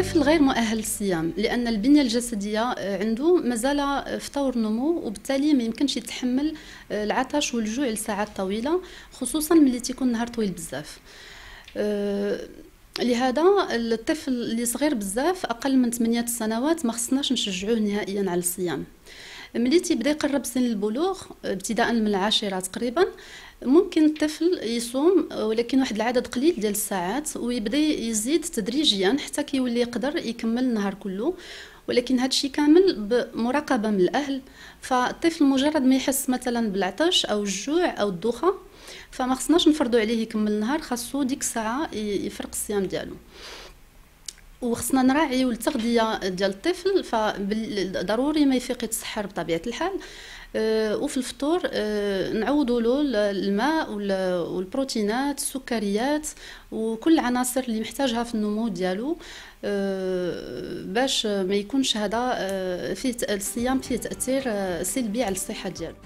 غير مؤهل للصيام لأن البنية الجسدية عنده مازال في طور نمو وبالتالي ما يمكنش يتحمل العطش والجوع لساعات طويلة خصوصا ملي تيكون النهار طويل بزاف. لهذا الطفل اللي صغير بزاف أقل من 8 سنوات ما خصناش نشجعوه نهائيا على الصيام. ملي تيبدا يقرب سن البلوغ ابتداء من العاشره تقريبا ممكن الطفل يصوم ولكن واحد العدد قليل ديال الساعات ويبدا يزيد تدريجيا حتى كيولي يقدر يكمل النهار كله. ولكن هذا الشيء كامل بمراقبة من الأهل. فالطفل مجرد ما يحس مثلا بالعطش أو الجوع أو الدوخة فما خصناش نفرضوا عليه يكمل النهار خاصو ديك الساعة يفرق الصيام ديالو. وخصنا نراعيو التغذيه ديال الطفل فضروري ما يفيق يتسحر بطبيعة الحال. آه، وفي الفطور آه، نعوضوا له الماء والبروتينات السكريات وكل العناصر اللي محتاجها في النمو ديالو. آه، باش ما يكونش هذا فيه الصيام فيه تأثير سلبي على الصحة ديالو.